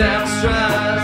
down.